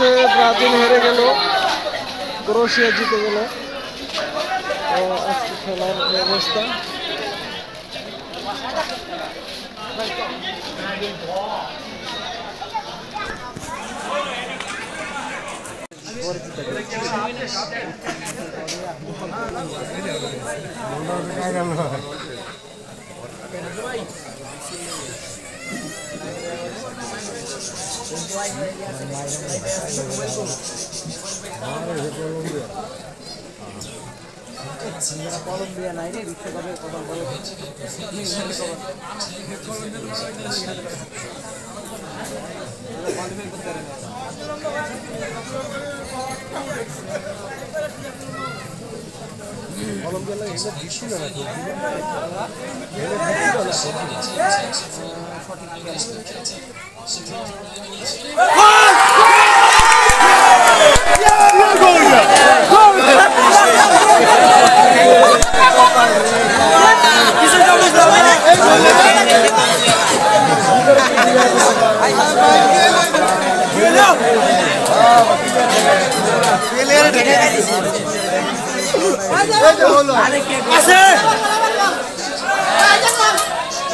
ম্যাচে ব্রাজিল হেরে গেল ক্রোশিয়া জিতে গেল খেলার ব্যবস্থা Thank কলম্বিয়া নাই রে বিশ্বকাপের কথা বলো কলম্বিয়া লাগে বিশ্ব না সঠিক Así.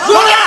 ¡Gol!